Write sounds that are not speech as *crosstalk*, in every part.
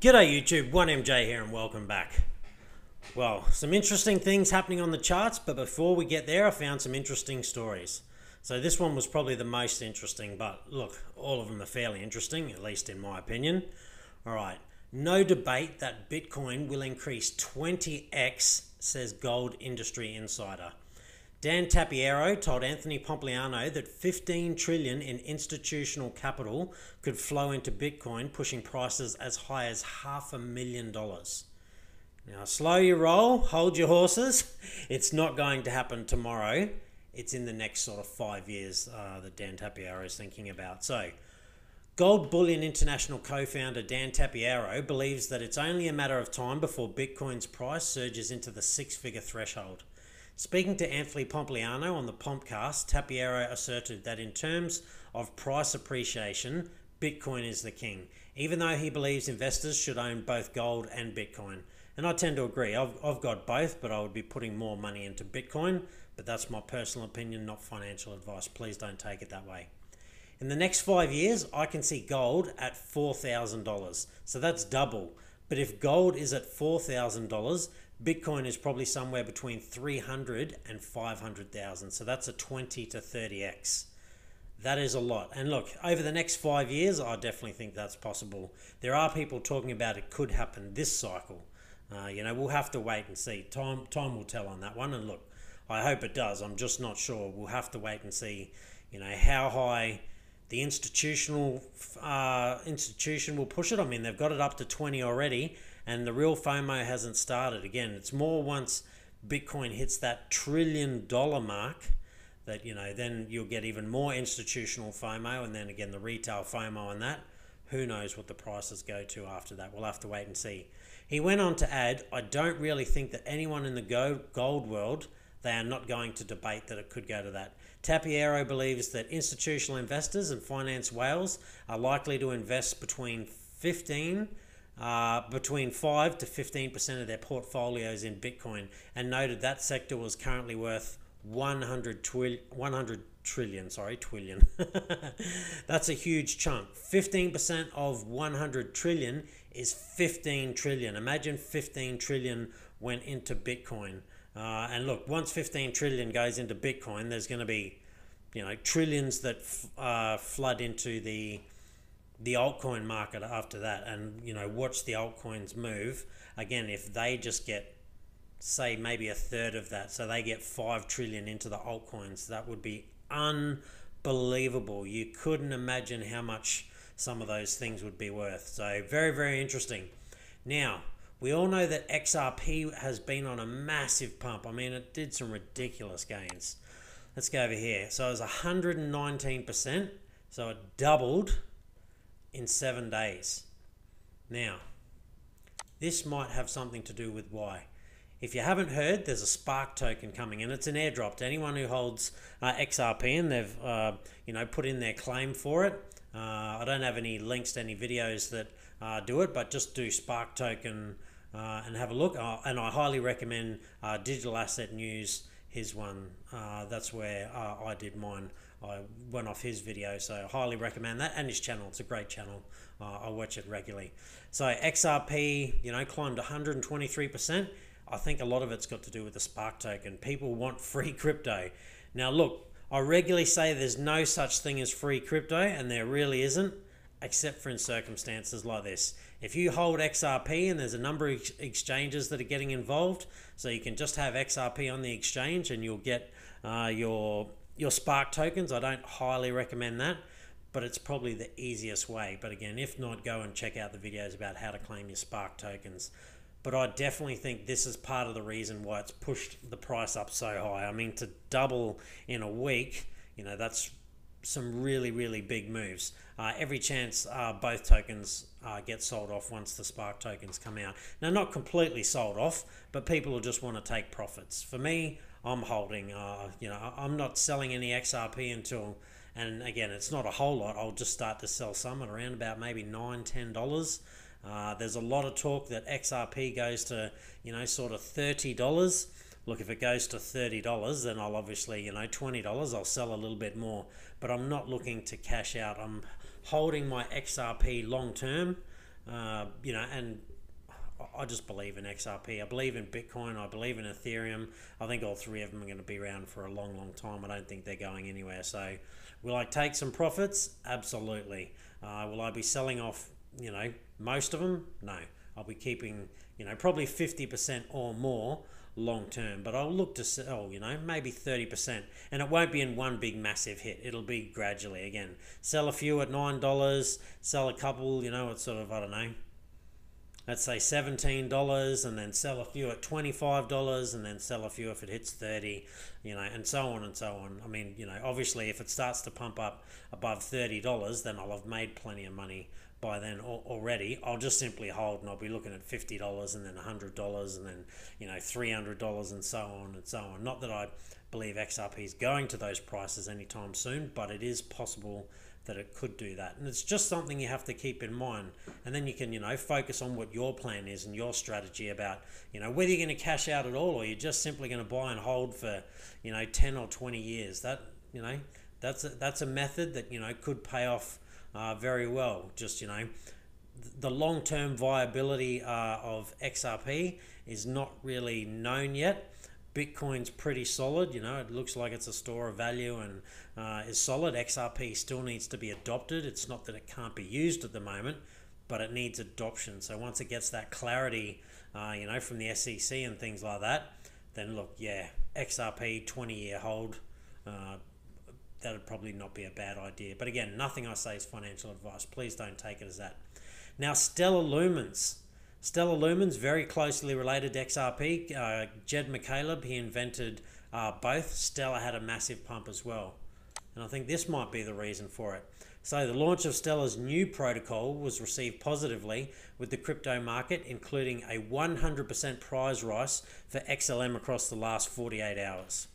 G'day YouTube, 1MJ here and welcome back. Well, some interesting things happening on the charts, but before we get there, I found some interesting stories. So this one was probably the most interesting, but look, all of them are fairly interesting, at least in my opinion. All right, no debate that Bitcoin will increase 20x, says Gold Industry Insider. Dan Tapiero told Anthony Pompliano that 15 trillion in institutional capital could flow into Bitcoin, pushing prices as high as half a million dollars. Now, slow your roll, hold your horses. *laughs* It's not going to happen tomorrow. It's in the next sort of five years uh, that Dan Tapiero is thinking about. So, Gold Bullion International co founder Dan Tapiero believes that it's only a matter of time before Bitcoin's price surges into the six figure threshold. Speaking to Anthony Pompliano on the Pompcast, Tapiero asserted that in terms of price appreciation, Bitcoin is the king, even though he believes investors should own both gold and Bitcoin. And I tend to agree. I've, I've got both, but I would be putting more money into Bitcoin. But that's my personal opinion, not financial advice. Please don't take it that way. In the next five years, I can see gold at $4,000. So that's double. But if gold is at $4,000, Bitcoin is probably somewhere between 300 and 500,000. So that's a 20 to 30x. That is a lot. And look, over the next five years, I definitely think that's possible. There are people talking about it could happen this cycle. Uh, you know, we'll have to wait and see. Time, time will tell on that one. And look, I hope it does. I'm just not sure. We'll have to wait and see, you know, how high the institutional uh, institution will push it. I mean, they've got it up to 20 already and the real FOMO hasn't started. Again, it's more once Bitcoin hits that trillion dollar mark that, you know, then you'll get even more institutional FOMO and then again the retail FOMO on that. Who knows what the prices go to after that? We'll have to wait and see. He went on to add, I don't really think that anyone in the gold world, they are not going to debate that it could go to that. Tapiero believes that institutional investors and finance whales are likely to invest between 15 uh, between 5 to 15% of their portfolios in Bitcoin and noted that sector was currently worth 100, twi- 100 trillion, sorry, trillion. *laughs* That's a huge chunk. 15% of 100 trillion is 15 trillion. Imagine 15 trillion went into Bitcoin. Uh, and look, once 15 trillion goes into Bitcoin, there's going to be, you know, trillions that f- uh, flood into the the altcoin market after that. And you know watch the altcoins move. Again if they just get say maybe a third of that so they get 5 trillion into the altcoins that would be unbelievable. You couldn't imagine how much some of those things would be worth. So very very interesting. Now we all know that XRP has been on a massive pump I mean it did some ridiculous gains let's go over here so it was 119% so it doubled in seven days. Now, this might have something to do with why. If you haven't heard, there's a Spark token coming in. It's an airdrop to anyone who holds uh, XRP and they've uh, you know put in their claim for it. Uh, I don't have any links to any videos that uh, do it, but just do Spark token uh, and have a look. Uh, and I highly recommend Digital Asset News, his one. that's where I did mine I went off his video, so I highly recommend that and his channel. It's a great channel. Uh, I watch it regularly. So XRP, you know, climbed 123%. I think a lot of it's got to do with the Spark token. People want *laughs* free crypto. Now, look, I regularly say there's no such thing as free crypto, and there really isn't, except for in circumstances like this. If you hold XRP and there's a number of exchanges that are getting involved, so you can just have XRP on the exchange and you'll get uh, your your Spark tokens, I don't highly recommend that, but it's probably the easiest way. But again, if not, go and check out the videos about how to claim your Spark tokens. But I definitely think this is part of the reason why it's pushed the price up so high. I mean, to double in a week, you know, that's some really, really big moves. Uh, every chance uh, both tokens uh, get sold off once the Spark tokens come out. Now, not completely sold off, but people will just want to take profits. For me, I'm holding. Uh, you know, I'm not selling any XRP until, and again, it's not a whole lot. I'll just start to sell some at around about maybe nine, ten dollars. Uh, there's a lot of talk that XRP goes to, you know, sort of thirty dollars. Look, if it goes to thirty dollars, then I'll obviously, you know, twenty dollars. I'll sell a little bit more, but I'm not looking to cash out. I'm holding my XRP long term. Uh, you know, and I just believe in XRP. I believe in Bitcoin. I believe in Ethereum. I think all three of them are going to be around for a long, long time. I don't think they're going anywhere. So, will I take some profits? Absolutely. Uh, will I be selling off, you know, most of them? No. I'll be keeping, you know, probably 50% or more long term, but I'll look to sell, you know, maybe 30%. And it won't be in one big massive hit. It'll be gradually again. Sell a few at $9, sell a couple, you know, it's sort of, I don't know, let's say $17 and then sell a few at $25 and then sell a few if it hits 30 you know and so on and so on i mean you know obviously if it starts to pump up above $30 then i'll have made plenty of money by then already i'll just simply hold and i'll be looking at $50 and then $100 and then you know $300 and so on and so on not that i believe xrp is going to those prices anytime soon but it is possible that it could do that. And it's just something you have to keep in mind. And then you can, you know, focus on what your plan is and your strategy about, you know, whether you're going to cash out at all or you're just simply going to buy and hold for, you know, 10 or 20 years. That, you know, that's a, that's a method that, you know, could pay off uh, very well. Just, you know, the long term viability uh, of XRP is not really known yet. Bitcoin's pretty solid. You know, it looks like it's a store of value and uh, is solid. XRP still needs to be adopted. It's not that it can't be used at the moment, but it needs adoption. So once it gets that clarity, uh, you know, from the SEC and things like that, then look, yeah, XRP 20 year hold. Uh, that'd probably not be a bad idea. But again, nothing I say is financial advice. Please don't take it as that. Now, Stellar Lumens. Stellar Lumens, very closely related to XRP. Uh, Jed McCaleb, he invented uh, both. Stellar had a massive pump as well. And I think this might be the reason for it. So, the launch of Stellar's new protocol was received positively with the crypto market, including a 100% price rise for XLM across the last 48 hours.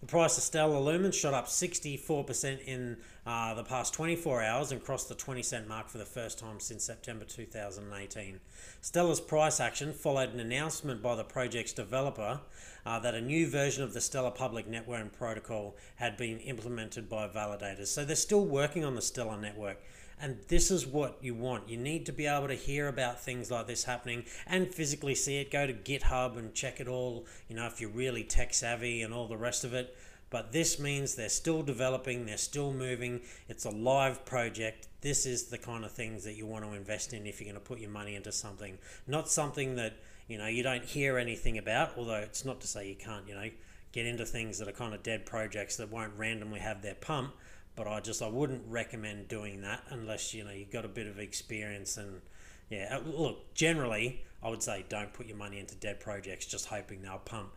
The price of Stellar Lumens shot up 64% in uh, the past 24 hours and crossed the 20 cent mark for the first time since September 2018. Stellar's price action followed an announcement by the project's developer uh, that a new version of the Stellar Public Network and Protocol had been implemented by validators. So they're still working on the Stellar network. And this is what you want. You need to be able to hear about things like this happening and physically see it. Go to GitHub and check it all, you know, if you're really tech savvy and all the rest of it. But this means they're still developing, they're still moving. It's a live project. This is the kind of things that you want to invest in if you're going to put your money into something. Not something that, you know, you don't hear anything about, although it's not to say you can't, you know, get into things that are kind of dead projects that won't randomly have their pump but I just I wouldn't recommend doing that unless you know you've got a bit of experience and yeah uh, look generally I would say don't put your money into dead projects just hoping they'll pump.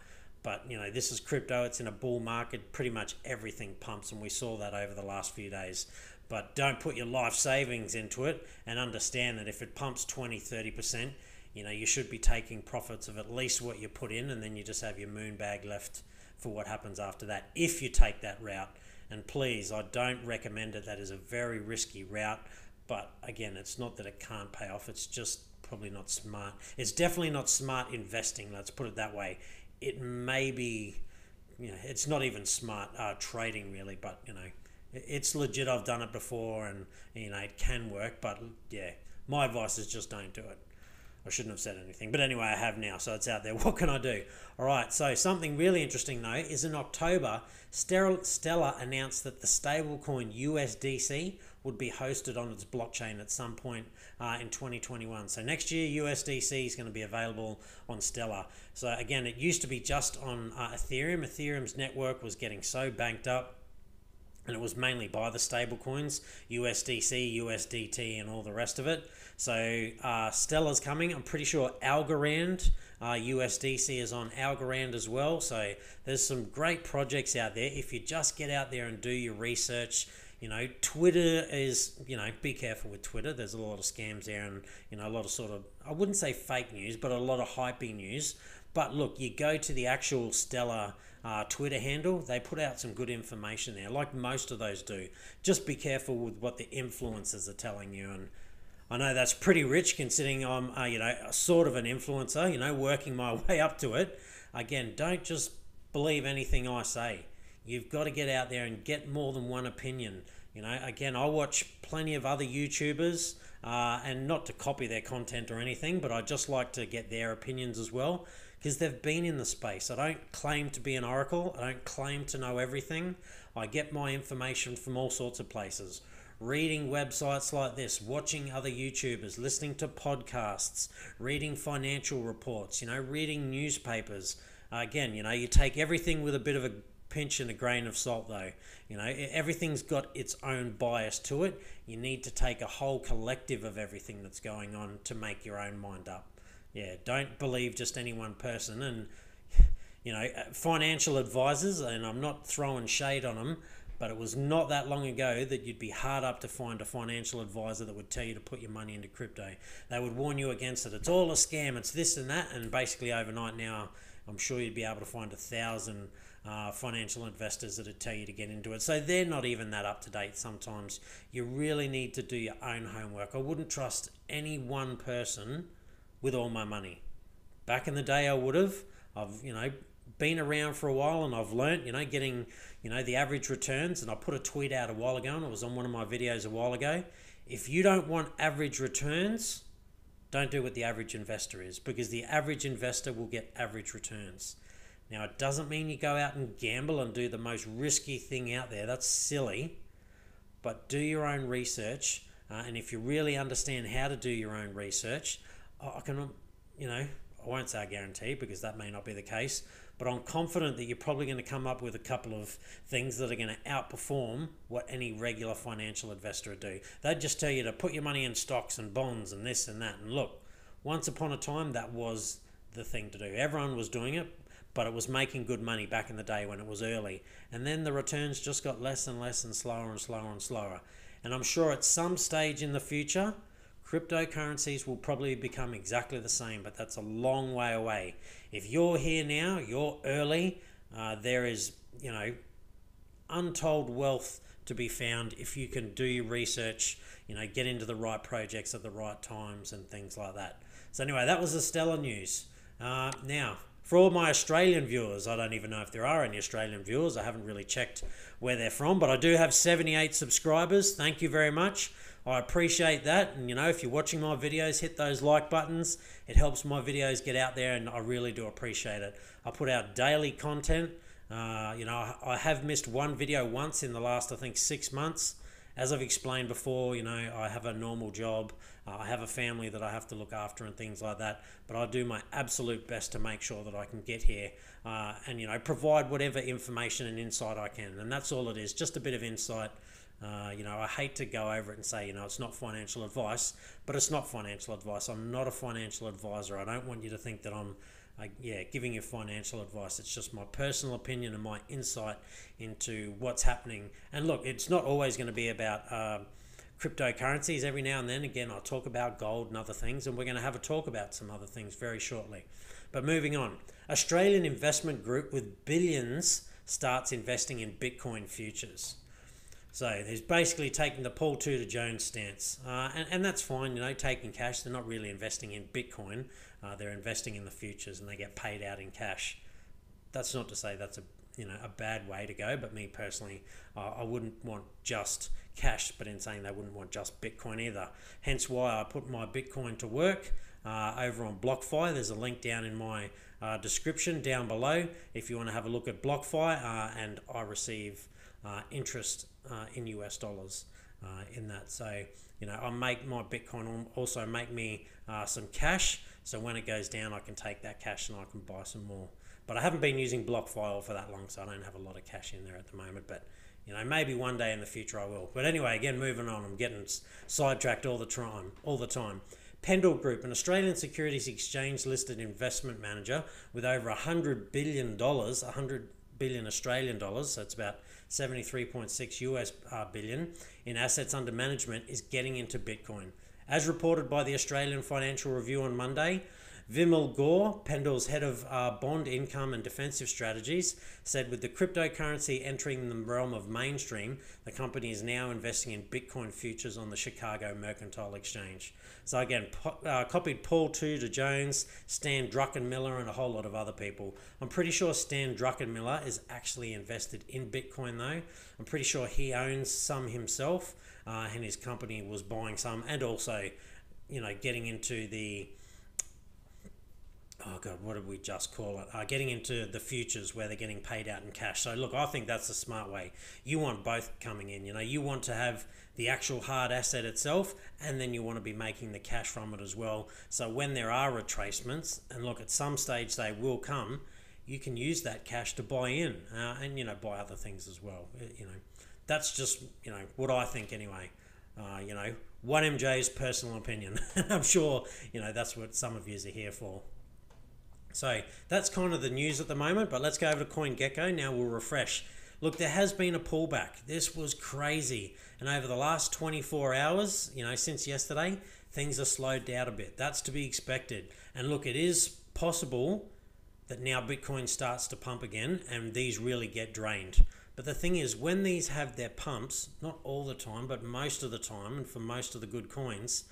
But you know this is crypto it's in a bull market pretty much everything pumps and we saw that over the last few days. But don't put your life savings into it and understand that if it pumps 20 30% you know you should be taking profits of at least what you put in and then you just have your moon bag left for what happens after that if you take that route and please, I don't recommend it. That is a very risky route. But again, it's not that it can't pay off. It's just probably not smart. It's definitely not smart investing. Let's put it that way. It may be, you know, it's not even smart uh, trading really. But you know, it's legit. I've done it before, and you know, it can work. But yeah, my advice is just don't do it. I shouldn't have said anything. But anyway, I have now, so it's out there. *laughs* What can I do? All right, so something really interesting though is in October, Stellar announced that the stablecoin USDC would be hosted on its blockchain at some point uh, in 2021. So next year, USDC is going to be available on Stellar. So again, it used to be just on uh, Ethereum. Ethereum's network was getting so banked up and it was mainly by the stablecoins, USDC, USDT, and all the rest of it. So uh, Stellar's coming. I'm pretty sure Algorand, uh, USDC is on Algorand as well. So there's some great projects out there. If you just get out there and do your research, you know, Twitter is, you know, be careful with Twitter. There's a lot of scams there and, you know, a lot of sort of, I wouldn't say fake news, but a lot of hypey news. But look, you go to the actual Stellar uh, Twitter handle, they put out some good information there, like most of those do. Just be careful with what the influencers are telling you. And I know that's pretty rich considering I'm, uh, you know, sort of an influencer, you know, working my *laughs* way up to it. Again, don't just believe anything I say. You've got to get out there and get more than one opinion. You know, again, I watch plenty of other YouTubers uh, and not to copy their content or anything, but I just like to get their opinions as well because they've been in the space. I don't claim to be an oracle, I don't claim to know everything. I get my information from all sorts of places. Reading websites like this, watching other YouTubers, listening to podcasts, reading financial reports, you know, reading newspapers. Uh, again, you know, you take everything with a bit of a pinch and a grain of salt, though. You know, everything's got its own bias to it. You need to take a whole collective of everything that's going on to make your own mind up. Yeah, don't believe just any one person. And, you know, uh, financial advisors, and I'm not throwing shade on them, but it was not that long ago that you'd be hard up to find a financial advisor that would tell you to put your money into crypto. They would warn you against it. It's all a scam. It's this and that. And basically, overnight now, I'm sure you'd be able to find a thousand uh, financial investors that would tell you to get into it. So they're not even that up to date sometimes. You really need to do your own homework. I wouldn't trust any one person with all my money. Back in the day, I would have. I've, you know, been around for a while and I've learnt, you know, getting, you know, the average returns. And I put a tweet out a while ago and it was on one of my videos a while ago. If you don't want average returns, don't do what the average investor is because the average investor will get average returns. Now, it doesn't mean you go out and gamble and do the most risky thing out there. That's silly. But do your own research. Uh, and if you really understand how to do your own research, I can, you know, I won't say I guarantee because that may not be the case, but I'm confident that you're probably going to come up with a couple of things that are going to outperform what any regular financial investor would do. They'd just tell you to put your money in stocks and bonds and this and that. And look, once upon a time, that was the thing to do. Everyone was doing it but it was making good money back in the day when it was early. And then the returns just got less and less and slower and slower and slower. And I'm sure at some stage in the future, cryptocurrencies will probably become exactly the same, but that's a long way away. If you're here now, you're early, uh, there is, you know, untold wealth to be found if you can do your research, you know, get into the right projects at the right times and things like that. So, anyway, that was the stellar news. Uh, now, for all my Australian viewers, I don't even know if there are any Australian viewers. I haven't really checked where they're from, but I do have 78 subscribers. Thank you very much. I appreciate that. And you know, if you're watching my videos, hit those like buttons. It helps my videos get out there, and I really do appreciate it. I put out daily content. Uh, you know, I have missed one video once in the last, I think, six months. As I've explained before, you know, I have a normal job. Uh, I have a family that I have to look after and things like that. But I do my absolute best to make sure that I can get here uh, and you know provide whatever information and insight I can. And that's all it is, just a bit of insight. Uh, you know, I hate to go over it and say, you know, it's not financial advice, but it's not financial advice. I'm not a financial advisor. I don't want you to think that I'm, uh, yeah, giving you financial advice. It's just my personal opinion and my insight into what's happening. And look, it's not always going to be about uh, cryptocurrencies every now and then. Again, I'll talk about gold and other things, and we're going to have a talk about some other things very shortly. But moving on, Australian investment group with billions starts investing in Bitcoin futures. So he's basically taking the Paul Tudor Jones stance, uh, and, and that's fine. You know, taking cash. They're not really investing in Bitcoin. Uh, they're investing in the futures, and they get paid out in cash. That's not to say that's a you know a bad way to go. But me personally, uh, I wouldn't want just cash, but in saying they wouldn't want just Bitcoin either. Hence why I put my Bitcoin to work uh, over on BlockFi. There's a link down in my uh, description down below if you want to have a look at BlockFi, uh, and I receive interest uh, in US dollars in that. So you know, I make my Bitcoin also make me some cash. So when it goes down, I can take that cash and I can buy some more. But I haven't been using BlockFi for that long, so I don't have a lot of cash in there at the moment. But you know, maybe one day in the future I will. But anyway, again, moving on. I'm getting sidetracked all the time. All the time. Pendal Group, an Australian securities exchange listed investment manager with over $100 billion, 100 billion Australian dollars, so it's about 73.6 US uh, billion in assets under management, is getting into Bitcoin. As reported by the Australian Financial Review on Monday, Vimal Gor, Pendal's head of uh, bond income and defensive strategies, said with the cryptocurrency entering the realm of mainstream, the company is now investing in Bitcoin futures on the Chicago Mercantile Exchange. So again, uh, copied Paul Tudor Jones, Stan Druckenmiller, and a whole lot of other people. I'm pretty sure Stan Druckenmiller is actually invested in Bitcoin though. I'm pretty sure he owns some himself, uh, and his company was buying some, and also, you know, getting into the god, what did we just call it? Uh, getting into the futures where they're getting paid out in cash. So look, I think that's a smart way. You want both coming in. You know, you want to have the actual hard asset itself, and then you want to be making the cash from it as well. So when there are retracements, and look, at some stage they will come, you can use that cash to buy in, uh, and you know, buy other things as well. Uh, you know, that's just you know what I think anyway. Uh, you know, one MJ's personal opinion. *laughs* I'm sure you know that's what some of you are here for. So that's kind of the news at the moment, but let's go over to CoinGecko. Now we'll refresh. Look, there has been a pullback. This was crazy. And over the last 24 hours, you know, since yesterday, things are slowed down a bit. That's to be expected. And look, it is possible that now Bitcoin starts to pump again and these really get drained. But the thing is, when these have their pumps, not all the time, but most of the time, and for most of the good coins,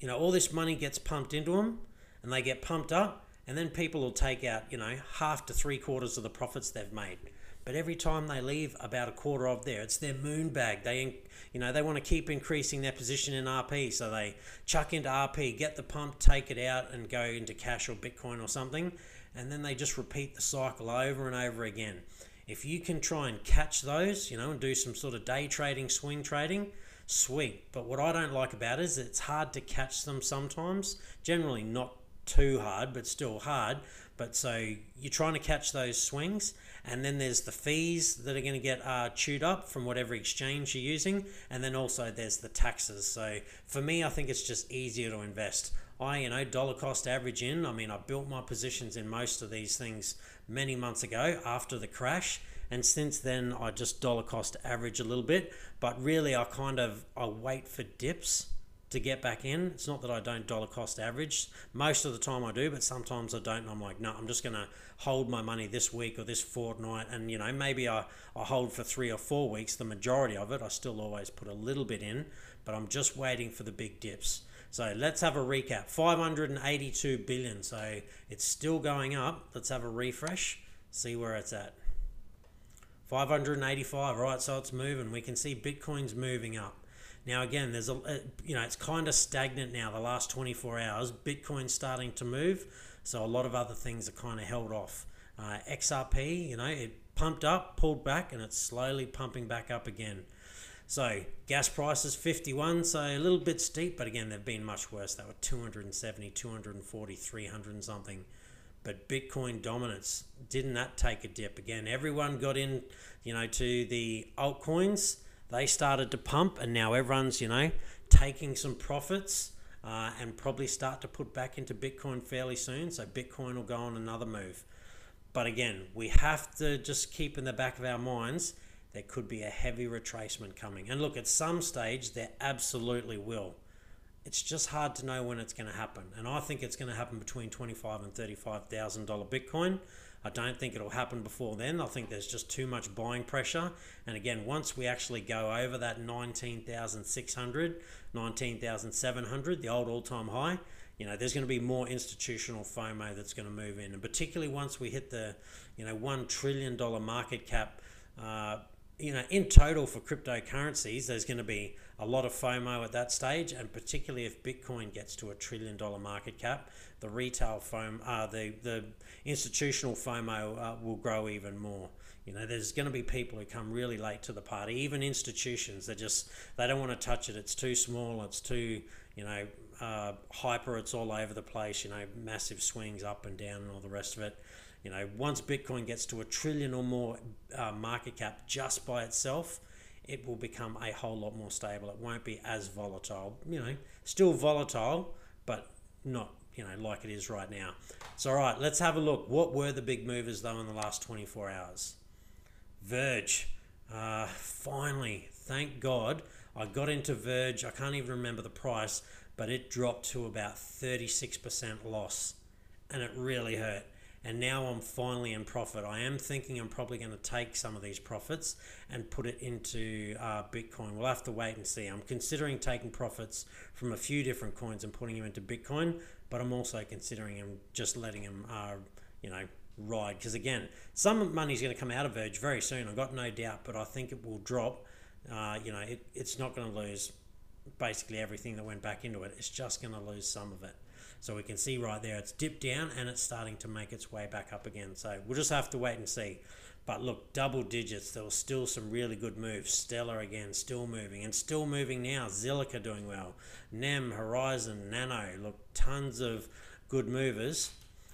you know, all this money gets pumped into them and they get pumped up and then people will take out, you know, half to three quarters of the profits they've made. But every time they leave about a quarter of there, it's their moon bag. They, you know, they want to keep increasing their position in RP, so they chuck into RP, get the pump, take it out, and go into cash or Bitcoin or something, and then they just repeat the cycle over and over again. If you can try and catch those, you know, and do some sort of day trading, swing trading, sweet. But what I don't like about it is it's hard to catch them sometimes. Generally, not too hard, but still hard. But so you're trying to catch those swings, and then there's the fees that are going to get uh, chewed up from whatever exchange you're using, and then also there's the taxes. So for me, I think it's just easier to invest. I, you know, dollar cost average in. I mean, I built my positions in most of these things many months ago after the crash, and since then I just dollar cost average a little bit. But really, I kind of I wait for dips to get back in. It's not that I don't dollar cost average. Most of the time I do, but sometimes I don't. I'm like, no, I'm just going to hold my money this week or this fortnight. And, you know, maybe I, I hold for three or four weeks. The majority of it, I still always put a little bit in, but I'm just waiting for the big dips. So let's have a recap 582 billion. So it's still going up. Let's have a refresh, see where it's at. 585, right? So it's moving. We can see Bitcoin's moving up. Now, again, there's a, uh, you know, it's kind of stagnant now the last 24 hours. Bitcoin's starting to move, so a lot of other things are kind of held off. Uh, XRP, you know, it pumped up, pulled back, and it's slowly pumping back up again. So gas prices 51, so a little bit steep, but again, they've been much worse. They were 270, 240, 300 and something. But Bitcoin dominance, didn't that take a dip? Again, everyone got in, you know, to the altcoins they started to pump, and now everyone's, you know, taking some profits uh, and probably start to put back into Bitcoin fairly soon. So Bitcoin will go on another move. But again, we have to just keep in the back of our minds there could be a heavy retracement coming. And look, at some stage, there absolutely will. It's just hard to know when it's going to happen. And I think it's going to happen between twenty-five and thirty-five thousand dollar Bitcoin. I don't think it'll happen before then. I think there's just too much buying pressure. And again, once we actually go over that 19,600, 19,700, the old all time high, you know, there's going to be more institutional FOMO that's going to move in. And particularly once we hit the, you know, $1 trillion market cap, uh, you know, in total for cryptocurrencies, there's going to be a lot of FOMO at that stage, and particularly if Bitcoin gets to a trillion dollar market cap, the retail FOMO, uh, the the institutional FOMO uh, will grow even more. You know, there's going to be people who come really late to the party, even institutions. They just they don't want to touch it. It's too small. It's too you know uh, hyper. It's all over the place. You know, massive swings up and down and all the rest of it. You know, once Bitcoin gets to a trillion or more uh, market cap just by itself, it will become a whole lot more stable. It won't be as volatile. You know, still volatile, but not you know like it is right now. So all right, let's have a look. What were the big movers though in the last 24 hours? Verge. Uh, finally, thank God, I got into Verge. I can't even remember the price, but it dropped to about 36% loss and it really hurt. And now I'm finally in profit. I am thinking I'm probably going to take some of these profits and put it into uh, Bitcoin. We'll have to wait and see. I'm considering taking profits from a few different coins and putting them into Bitcoin, but I'm also considering them just letting them, uh, you know, ride. Because again, some money is going to come out of Verge very soon. I've got no doubt, but I think it will drop. Uh, you know, it, it's not going to lose basically everything that went back into it. It's just going to lose some of it. So we can see right there it's dipped down and it's starting to make its way back up again. So we'll just have to wait and see. But look, double digits, there was still some really good moves. Stellar again, still moving and still moving now. Zilliqa doing well. NEM, Horizen, Nano, look, tons of good movers.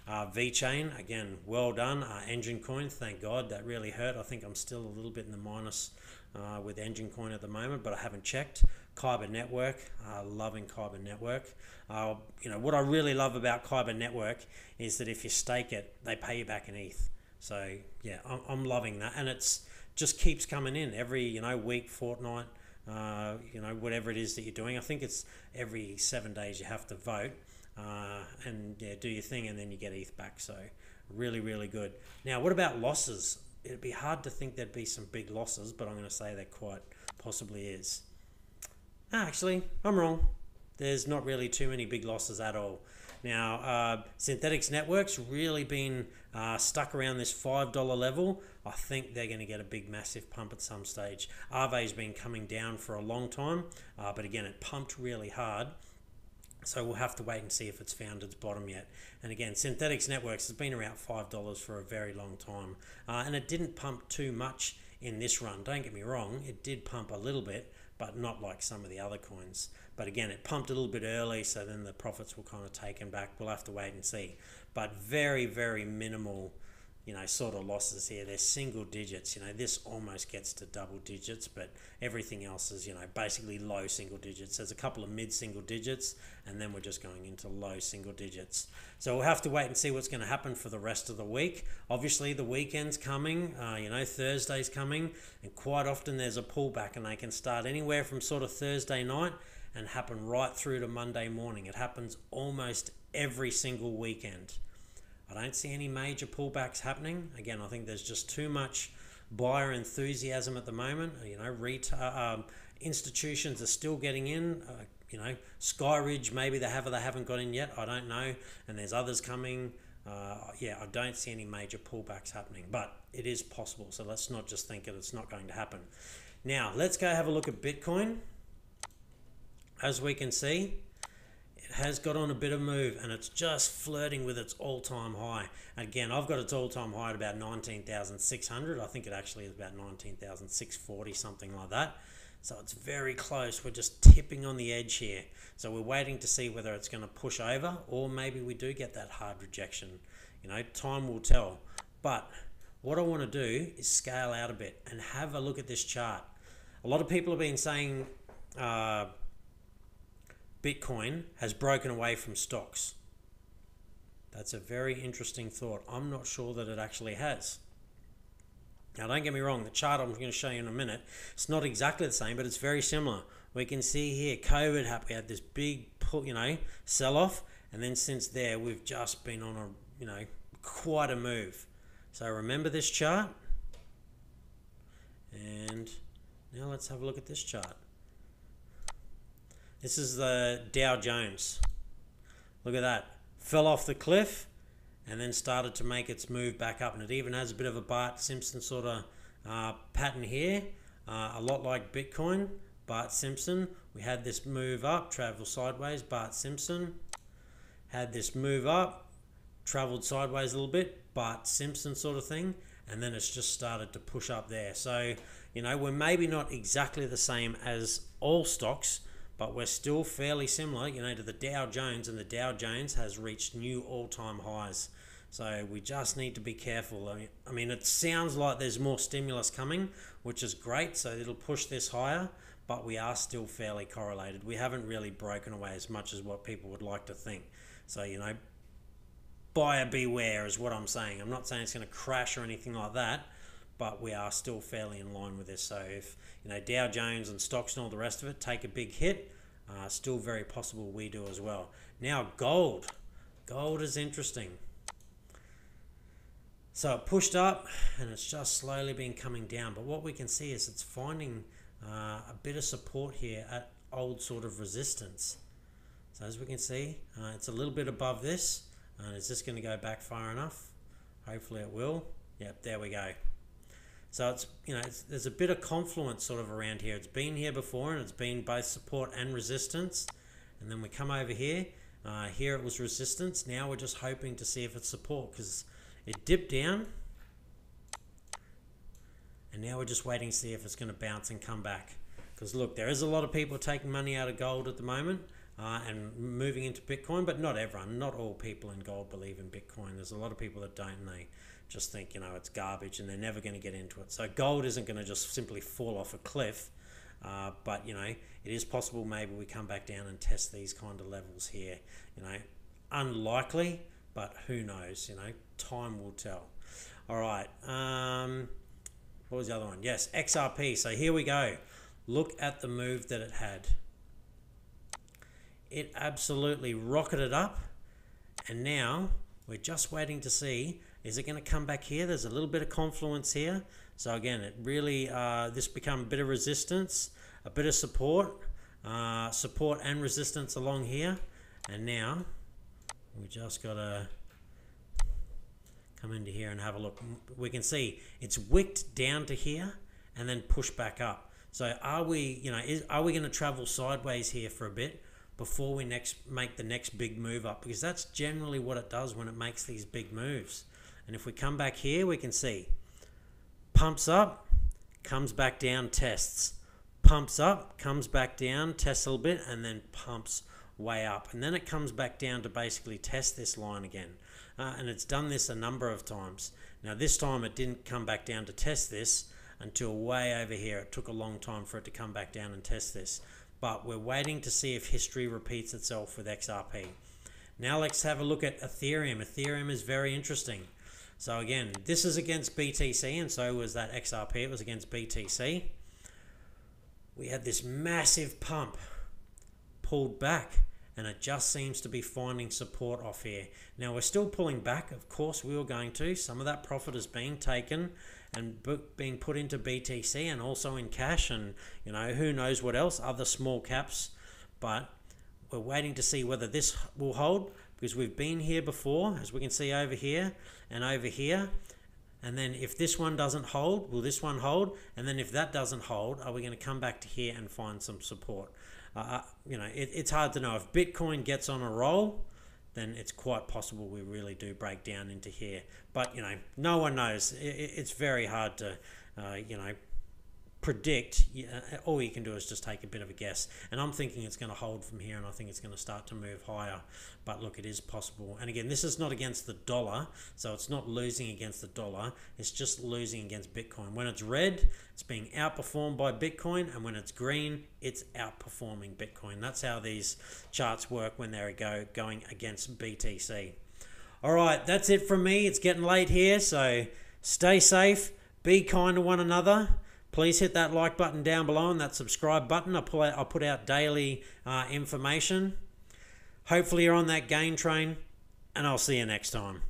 Uh, VeChain, again, well done. Uh, Enjin Coin, thank God, that really hurt. I think I'm still a little bit in the minus uh, with Enjin Coin at the moment, but I haven't checked. Kyber Network, uh, loving Kyber Network. Uh, you know what I really love about Kyber Network is that if you stake it, they pay you back in ETH. So yeah, I'm, I'm loving that, and it's just keeps coming in every you know week, fortnight, uh, you know whatever it is that you're doing. I think it's every seven days you have to vote, uh, and yeah, do your thing, and then you get ETH back. So really, really good. Now, what about losses? It'd be hard to think there'd be some big losses, but I'm going to say there quite possibly is. Ah, actually, I'm wrong. There's not really too many big losses at all. Now, uh, Synthetix Networks really been uh, stuck around this $5 level. I think they're going to get a big, massive pump at some stage. Aave's been coming down for a long time, uh, but again, it pumped really hard. So we'll have to wait and see if it's found its bottom yet. And again, Synthetix Networks has been around $5 for a very long time. Uh, and it didn't pump too much in this run. Don't get me wrong, it did pump a little bit, but not like some of the other coins. But again, it pumped a little bit early, so then the profits were kind of taken back. We'll have to wait and see. But very, very minimal you know, sort of losses here. They're single digits. You know, this almost gets to double digits, but everything else is, you know, basically low single digits. There's a couple of mid single digits, and then we're just going into low single digits. So we'll have to wait and see what's going to happen for the rest of the week. Obviously, the weekend's coming. Uh, you know, Thursday's coming, and quite often there's a pullback, and they can start anywhere from sort of Thursday night and happen right through to Monday morning. It happens almost every single weekend. I don't see any major pullbacks happening. Again, I think there's just too much buyer enthusiasm at the moment. You know, retail um, institutions are still getting in. Uh, you know, SkyBridge maybe they have or they haven't got in yet. I don't know. And there's others coming. Uh, yeah, I don't see any major pullbacks happening, but it is possible. So let's not just think that it's not going to happen. Now, let's go have a look at Bitcoin. As we can see, has got on a bit of move and it's just flirting with its all-time high. Again, I've got its all-time high at about 19,600. I think it actually is about 19,640, something like that. So it's very close. We're just tipping on the edge here. So we're waiting to see whether it's going to push over or maybe we do get that hard rejection. You know, time will tell. But what I want to do is scale out a bit and have a look at this chart. A lot of people have been saying uh, Bitcoin has broken away from stocks. That's a very interesting thought. I'm not sure that it actually has. Now, don't get me wrong, the chart I'm going to show you in a minute, it's not exactly the same, but it's very similar. We can see here, COVID happened, we had this big, pull, you know, sell off, and then since there, we've just been on a, you know, quite a move. So remember this chart, and now let's have a look at this chart. This is the Dow Jones. Look at that. Fell off the cliff and then started to make its move back up. And it even has a bit of a Bart Simpson sort of uh, pattern here. Uh, a lot like Bitcoin. Bart Simpson. We had this move up, travel sideways. Bart Simpson had this move up, traveled sideways a little bit. Bart Simpson sort of thing. And then it's just started to push up there. So, you know, we're maybe not exactly the same as all stocks but we're still fairly similar, you know, to the Dow Jones, and the Dow Jones has reached new all-time highs. So we just need to be careful. I mean, I mean, it sounds like there's more stimulus coming, which is great. So it'll push this higher, but we are still fairly correlated. We haven't really broken away as much as what people would like to think. So you know, buyer beware is what I'm saying. I'm not saying it's going to crash or anything like that, but we are still fairly in line with this. So if you know Dow Jones and stocks and all the rest of it take a big hit, uh, still very possible we do as well. Now gold, Gold is interesting. So it pushed up and it's just slowly been coming down. But what we can see is it's finding uh, a bit of support here at old sort of resistance. So as we can see, uh, it's a little bit above this. And is this going to go back far enough? Hopefully it will. Yep, there we go. So it's you know it's, there's a bit of confluence sort of around here. It's been here before and it's been both support and resistance. And then we come over here. Uh, here it was resistance. Now we're just hoping to see if it's support because it dipped down. And now we're just waiting to see if it's going to bounce and come back. Because look, there is a lot of people taking money out of gold at the moment uh, and moving into Bitcoin, but not everyone. Not all people in gold believe in Bitcoin. There's a lot of people that don't, and they just think, you know, it's garbage and they're never going to get into it. So gold isn't going to just simply fall off a cliff. Uh, but, you know, it is possible maybe we come back down and test these kind of levels here. You know, unlikely, but who knows? You know, time will tell. All right. Um, what was the other one? Yes, XRP. So here we go. Look at the move that it had it absolutely rocketed up and now we're just waiting to see is it going to come back here? There's a little bit of confluence here. So again it really uh, this become a bit of resistance a bit of support uh, support and resistance along here. And now we just got to come into here and have a look. We can see it's wicked down to here and then push back up. So are we you know is, are we going to travel sideways here for a bit before we next make the next big move up? Because that's generally what it does when it makes these big moves. And if we come back here, we can see pumps up, comes back down, tests, pumps up, comes back down, tests a little bit, and then pumps way up. And then it comes back down to basically test this line again. Uh, and it's done this a number of times. Now, this time it didn't come back down to test this until way over here. It took a long time for it to come back down and test this but we're waiting to see if history repeats itself with XRP. Now let's have a look at Ethereum. Ethereum is very interesting. So again, this is against BTC and so was that XRP. It was against BTC. We had this massive pump pulled back and it just seems to be finding support off here. Now we're still pulling back. Of course we were going to. Some of that profit is being taken and being put into BTC and also in cash and you know who knows what else other small caps but we're waiting to see whether this will hold because we've been here before as we can see over here and over here and then if this one doesn't hold will this one hold and then if that doesn't hold are we going to come back to here and find some support uh, uh you know it, it's hard to know if bitcoin gets on a roll then it's quite possible we really do break down into here. But you know, no one knows. It's very hard to, uh, you know, predict. All you can do is just take a bit of a guess. And I'm thinking it's going to hold from here, and I think it's going to start to move higher. But look, it is possible. And again, this is not against the dollar, so it's not losing against the dollar. It's just losing against Bitcoin. When it's red, it's being outperformed by Bitcoin, and when it's green, it's outperforming Bitcoin. That's how these charts work when they're go going against BTC. All right, that's it from me. It's getting late here, so stay safe, be kind to one another please hit that like button down below and that subscribe button. I pull out, I put out daily uh, information. Hopefully, you're on that gain train, and I'll see you next time.